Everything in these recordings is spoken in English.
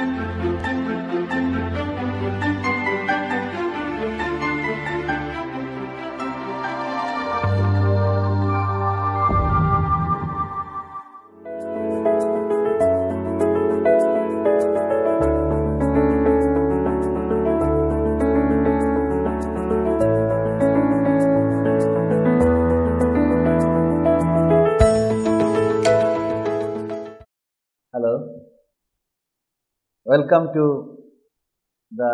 Thank you. Welcome to the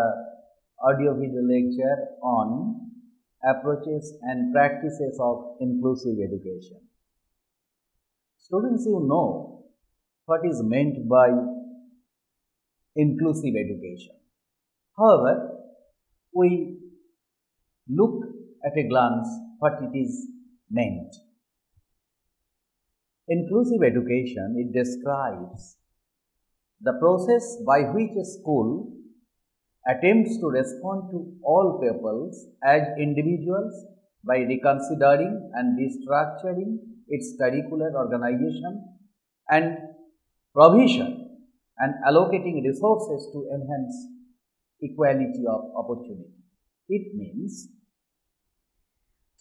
audio video lecture on approaches and practices of inclusive education. Students, you know what is meant by inclusive education. However, we look at a glance what it is meant. Inclusive education, it describes the process by which a school attempts to respond to all pupils as individuals by reconsidering and restructuring its curricular organization and provision and allocating resources to enhance equality of opportunity. It means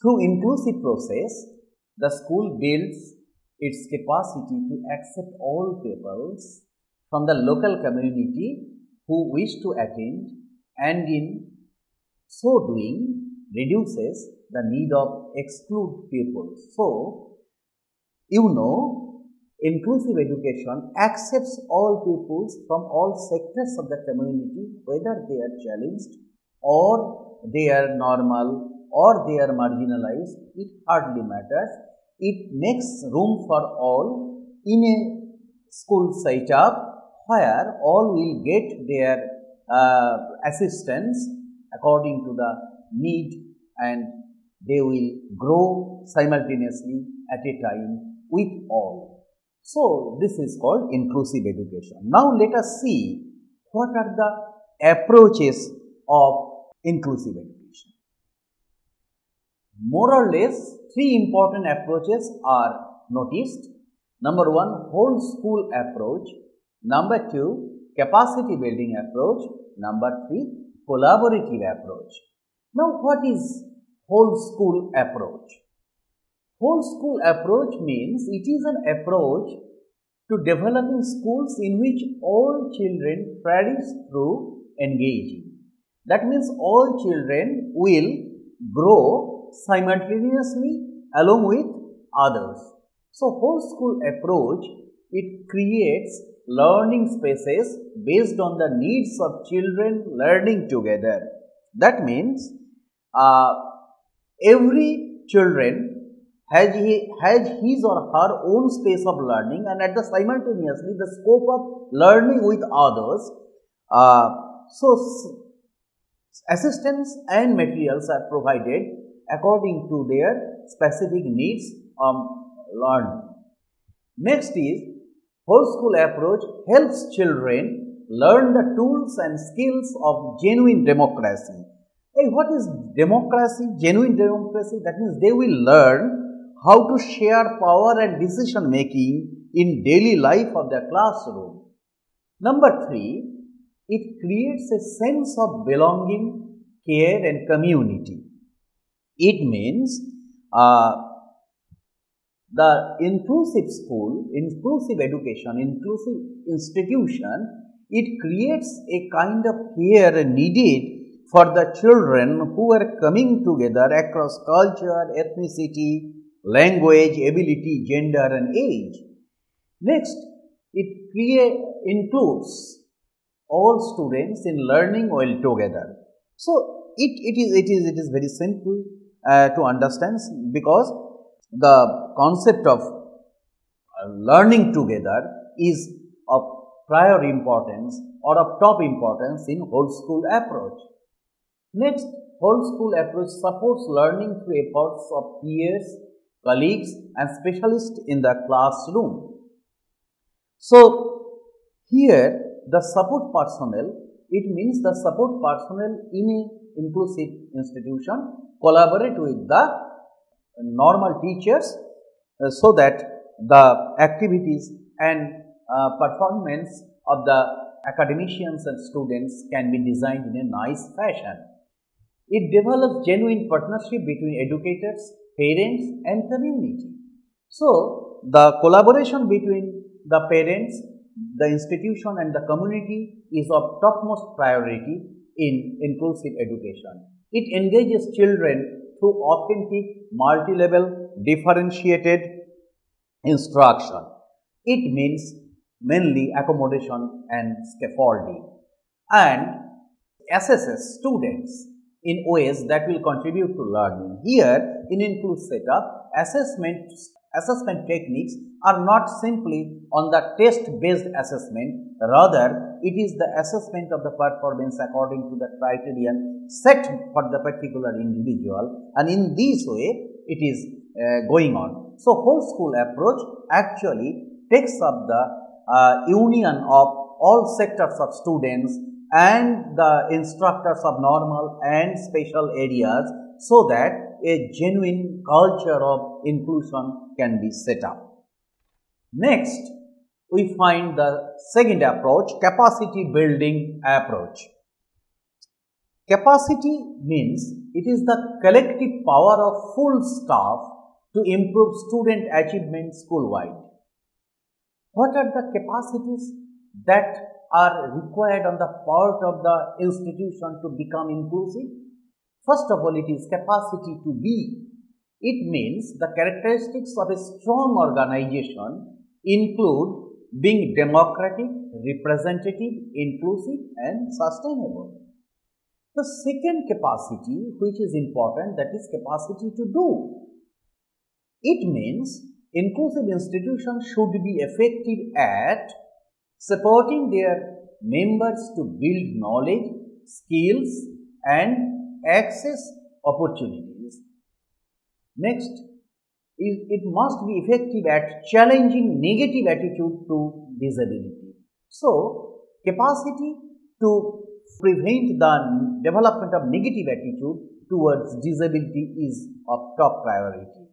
through inclusive process, the school builds its capacity to accept all pupils from the local community who wish to attend and in so doing reduces the need of exclude people. So, you know inclusive education accepts all pupils from all sectors of the community whether they are challenged or they are normal or they are marginalized it hardly matters it makes room for all in a school setup where all will get their uh, assistance according to the need and they will grow simultaneously at a time with all. So, this is called inclusive education. Now, let us see what are the approaches of inclusive education. More or less, three important approaches are noticed. Number one, whole school approach. Number two, capacity building approach. Number three, collaborative approach. Now, what is whole school approach? Whole school approach means it is an approach to developing schools in which all children flourish through engaging. That means all children will grow simultaneously along with others. So, whole school approach it creates learning spaces based on the needs of children learning together. That means uh, every children has, he, has his or her own space of learning and at the simultaneously the scope of learning with others. Uh, so, assistance and materials are provided according to their specific needs of learning. Next is whole school approach helps children learn the tools and skills of genuine democracy. Hey, what is democracy? Genuine democracy? That means they will learn how to share power and decision making in daily life of their classroom. Number three, it creates a sense of belonging, care and community. It means uh, the inclusive school, inclusive education, inclusive institution, it creates a kind of care needed for the children who are coming together across culture, ethnicity, language, ability, gender and age. Next, it create, includes all students in learning well together. So, it, it, is, it, is, it is very simple uh, to understand because the concept of learning together is of prior importance or of top importance in whole school approach. Next, whole school approach supports learning through efforts of peers, colleagues and specialists in the classroom. So, here the support personnel, it means the support personnel in a inclusive institution collaborate with the normal teachers uh, so that the activities and uh, performance of the academicians and students can be designed in a nice fashion. It develops genuine partnership between educators, parents and community. So, the collaboration between the parents, the institution and the community is of topmost priority in inclusive education. It engages children through authentic, multi-level, differentiated instruction. It means mainly accommodation and scaffolding and assesses students in ways that will contribute to learning. Here in inclusive setup, assessment assessment techniques are not simply on the test based assessment, rather it is the assessment of the performance according to the criterion set for the particular individual and in this way it is uh, going on. So, whole school approach actually takes up the uh, union of all sectors of students and the instructors of normal and special areas so that a genuine culture of inclusion can be set up. Next, we find the second approach, capacity building approach. Capacity means it is the collective power of full staff to improve student achievement school-wide. What are the capacities that are required on the part of the institution to become inclusive? First of all, it is capacity to be. It means the characteristics of a strong organization include being democratic, representative, inclusive and sustainable. The second capacity which is important that is capacity to do. It means inclusive institutions should be effective at supporting their members to build knowledge, skills and access opportunities. Next, is it must be effective at challenging negative attitude to disability. So, capacity to prevent the development of negative attitude towards disability is of top priority.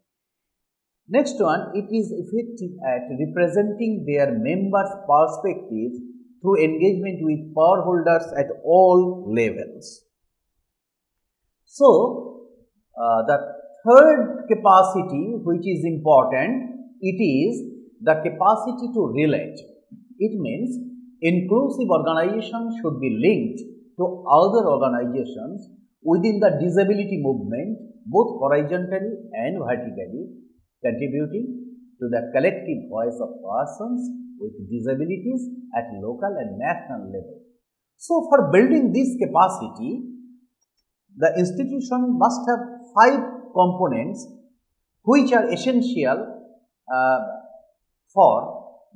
Next one, it is effective at representing their members' perspectives through engagement with power holders at all levels. So, uh, the third capacity which is important, it is the capacity to relate. It means inclusive organization should be linked to other organizations within the disability movement both horizontally and vertically contributing to the collective voice of persons with disabilities at local and national level. So, for building this capacity, the institution must have five components which are essential uh, for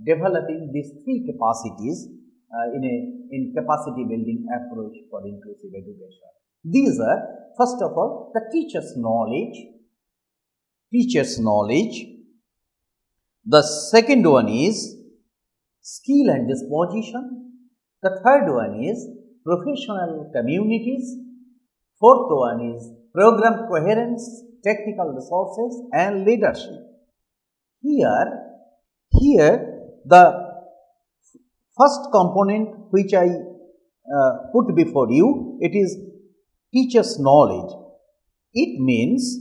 developing these three capacities uh, in a in capacity building approach for inclusive education. These are first of all the teacher's knowledge, teacher's knowledge. The second one is skill and disposition. The third one is professional communities Fourth one is program coherence, technical resources and leadership. Here, here the first component which I uh, put before you, it is teacher's knowledge. It means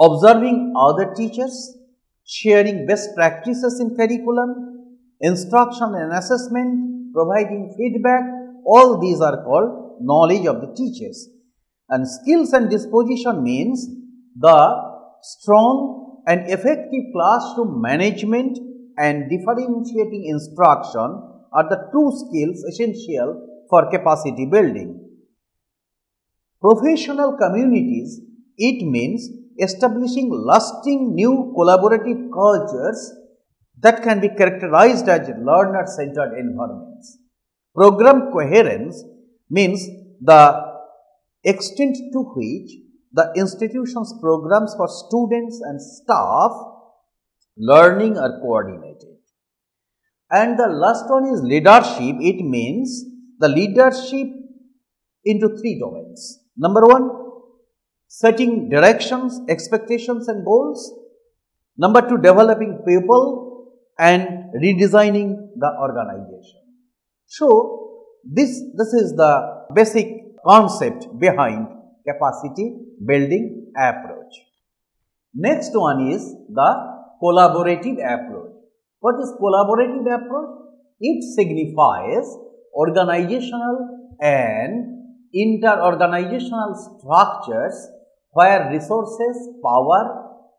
observing other teachers, sharing best practices in curriculum, instruction and assessment, providing feedback, all these are called knowledge of the teachers. And skills and disposition means the strong and effective classroom management and differentiating instruction are the two skills essential for capacity building. Professional communities, it means establishing lasting new collaborative cultures that can be characterized as learner-centered environments. Program coherence means the extent to which the institution's programs for students and staff learning are coordinated. And the last one is leadership. It means the leadership into three domains. Number one, setting directions, expectations and goals. Number two, developing people and redesigning the organization. So, this, this is the basic concept behind capacity building approach. Next one is the collaborative approach. What is collaborative approach? It signifies organizational and inter-organizational structures where resources, power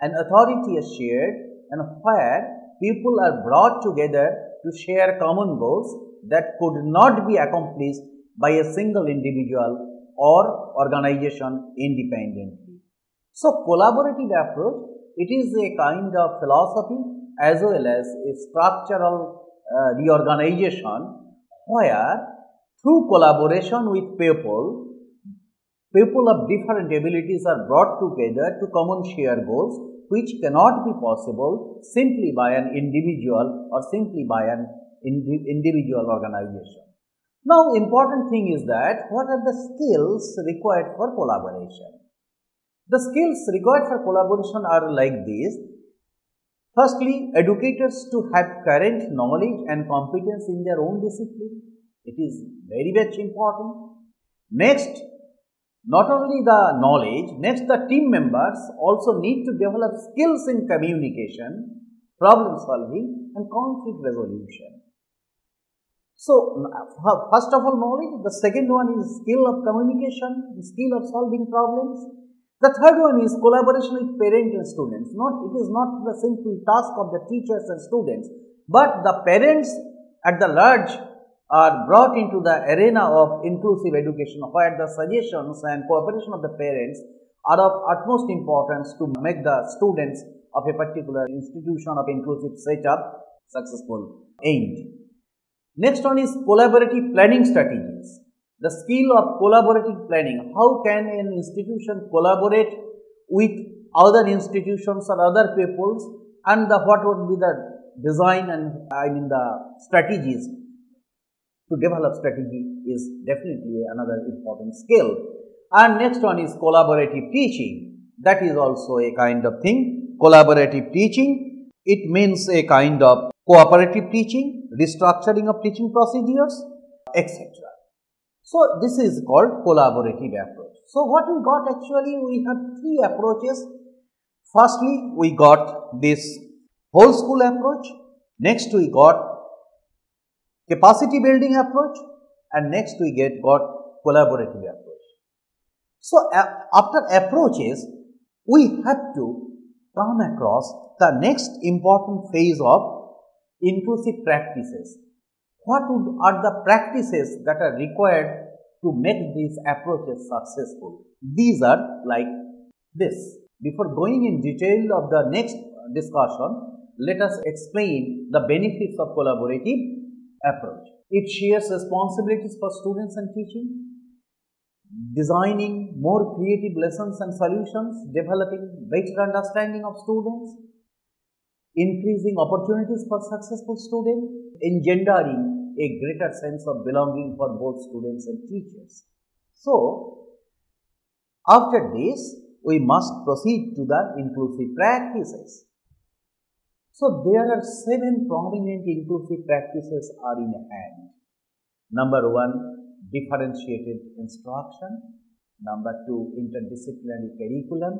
and authority are shared and where people are brought together to share common goals that could not be accomplished by a single individual or organization independently. So, collaborative approach, it is a kind of philosophy as well as a structural uh, reorganization where through collaboration with people, people of different abilities are brought together to common share goals which cannot be possible simply by an individual or simply by an indi individual organization. Now, important thing is that what are the skills required for collaboration? The skills required for collaboration are like these. Firstly, educators to have current knowledge and competence in their own discipline. It is very much important. Next, not only the knowledge, next the team members also need to develop skills in communication, problem solving and conflict resolution. So, uh, first of all knowledge, the second one is skill of communication, the skill of solving problems. The third one is collaboration with parents and students. Not, it is not the simple task of the teachers and students, but the parents at the large are brought into the arena of inclusive education where the suggestions and cooperation of the parents are of utmost importance to make the students of a particular institution of inclusive setup successful aimed. Next one is collaborative planning strategies. The skill of collaborative planning. How can an institution collaborate with other institutions or other peoples and the, what would be the design and I mean the strategies to develop strategy is definitely another important skill. And next one is collaborative teaching. That is also a kind of thing. Collaborative teaching. It means a kind of cooperative teaching, restructuring of teaching procedures, etc. So, this is called collaborative approach. So, what we got actually, we have three approaches. Firstly, we got this whole school approach. Next, we got capacity building approach and next we get got collaborative approach. So, after approaches, we have to come across the next important phase of inclusive practices. What would, are the practices that are required to make these approaches successful? These are like this. Before going in detail of the next discussion, let us explain the benefits of collaborative approach. It shares responsibilities for students and teaching, designing more creative lessons and solutions, developing better understanding of students, increasing opportunities for successful students, engendering a greater sense of belonging for both students and teachers. So, after this, we must proceed to the inclusive practices. So, there are seven prominent inclusive practices are in hand. Number one, differentiated instruction. Number two, interdisciplinary curriculum.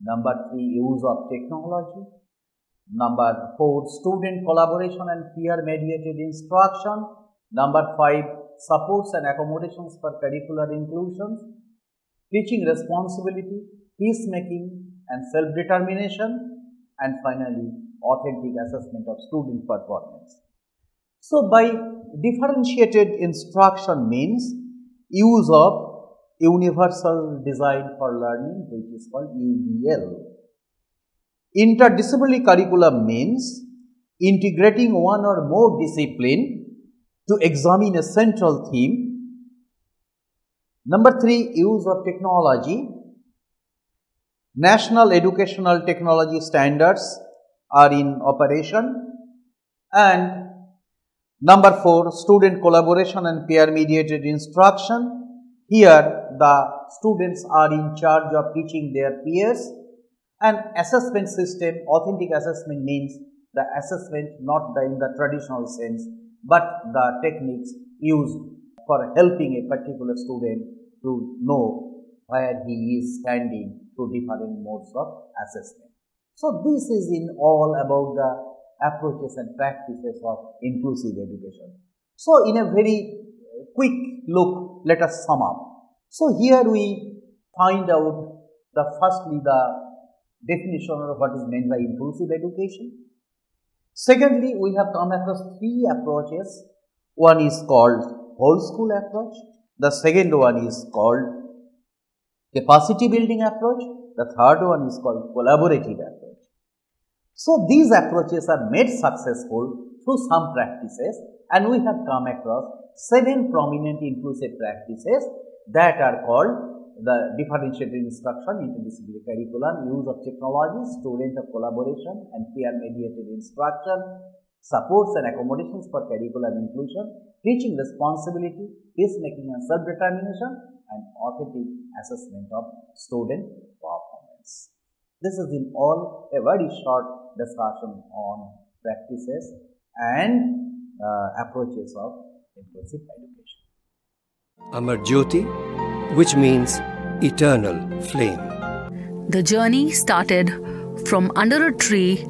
Number three, use of technology. Number 4 student collaboration and peer mediated instruction. Number 5 supports and accommodations for curricular inclusions. Teaching responsibility, peacemaking and self-determination and finally authentic assessment of student performance. So, by differentiated instruction means use of universal design for learning which is called UDL Interdisciplinary curriculum means integrating one or more discipline to examine a central theme. Number three, use of technology. National educational technology standards are in operation. And number four, student collaboration and peer mediated instruction. Here, the students are in charge of teaching their peers an assessment system, authentic assessment means the assessment not the, in the traditional sense, but the techniques used for helping a particular student to know where he is standing through different modes of assessment. So, this is in all about the approaches and practices of inclusive education. So, in a very quick look, let us sum up. So, here we find out the firstly the definition of what is meant by inclusive education. Secondly, we have come across three approaches. One is called whole school approach. The second one is called capacity building approach. The third one is called collaborative approach. So, these approaches are made successful through some practices and we have come across seven prominent inclusive practices that are called the differentiated instruction, interdisciplinary curriculum, use of technology, student of collaboration and peer mediated instruction, supports and accommodations for curriculum inclusion, teaching responsibility, peacemaking and self-determination and authentic assessment of student performance. This is in all a very short discussion on practices and uh, approaches of inclusive education. Amar Jyoti, which means eternal flame. The journey started from under a tree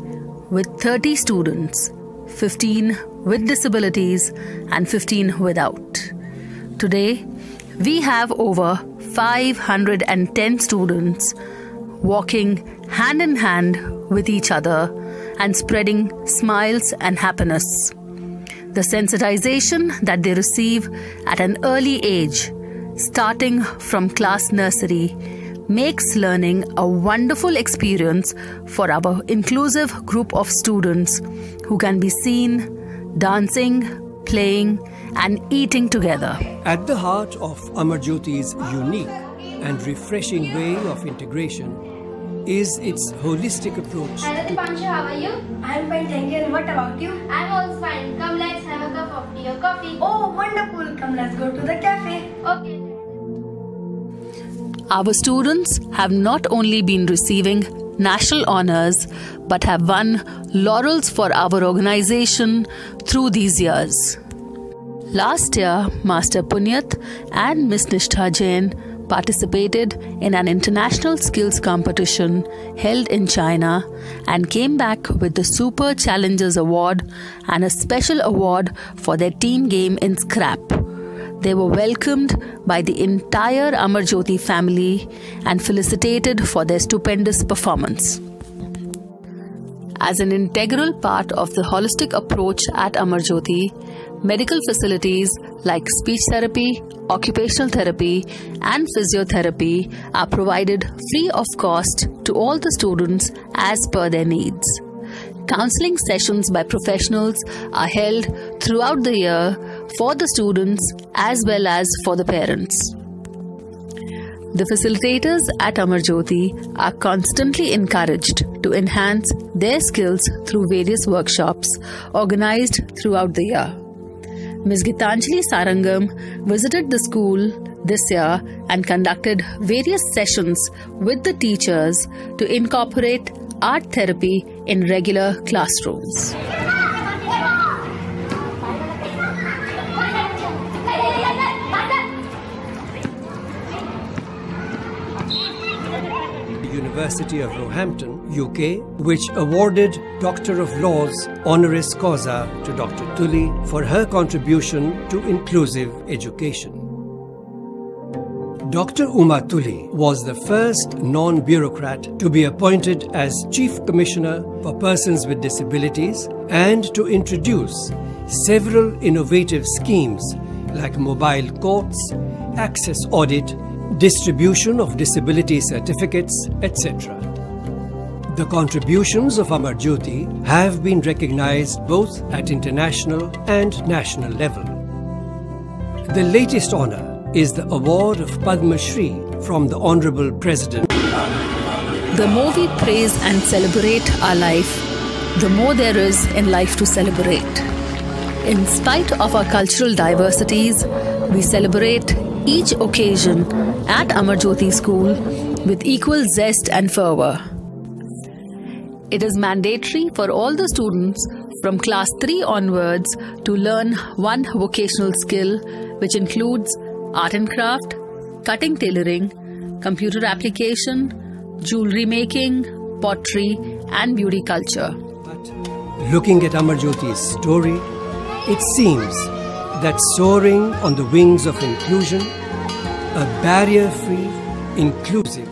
with 30 students, 15 with disabilities and 15 without. Today, we have over 510 students walking hand in hand with each other and spreading smiles and happiness. The sensitization that they receive at an early age starting from class nursery, makes learning a wonderful experience for our inclusive group of students who can be seen dancing, playing, and eating together. At the heart of Amarjyoti's unique and refreshing way of integration is its holistic approach. Hello Dipanshu, how are you? I'm fine, thank you. And what about you? I'm also fine. Come, let's have a cup of tea or coffee. Oh, wonderful. Come, let's go to the cafe. Okay. Our students have not only been receiving national honors but have won laurels for our organization through these years. Last year, Master Punyat and Miss Nishtha Jain participated in an international skills competition held in China and came back with the Super Challengers Award and a special award for their team game in Scrap. They were welcomed by the entire Amarjyoti family and felicitated for their stupendous performance. As an integral part of the holistic approach at Amarjyoti, medical facilities like speech therapy, occupational therapy, and physiotherapy are provided free of cost to all the students as per their needs. Counseling sessions by professionals are held throughout the year for the students as well as for the parents. The facilitators at Amarjyoti are constantly encouraged to enhance their skills through various workshops organized throughout the year. Ms. Gitanjali Sarangam visited the school this year and conducted various sessions with the teachers to incorporate art therapy in regular classrooms. University of Roehampton, UK, which awarded Doctor of Laws honoris causa to Dr. Tuli for her contribution to inclusive education. Dr. Uma Tuli was the first non bureaucrat to be appointed as Chief Commissioner for Persons with Disabilities and to introduce several innovative schemes like mobile courts, access audit, distribution of disability certificates, etc. The contributions of Amarjyoti have been recognized both at international and national level. The latest honor is the award of Padma Shri from the Honorable President. The more we praise and celebrate our life, the more there is in life to celebrate. In spite of our cultural diversities, we celebrate each occasion at Amarjyoti School with equal zest and fervour. it is mandatory for all the students from class 3 onwards to learn one vocational skill, which includes art and craft, cutting tailoring, computer application, jewelry making, pottery, and beauty culture. But Looking at Amarjyoti's story, it seems that soaring on the wings of inclusion, a barrier free, inclusive,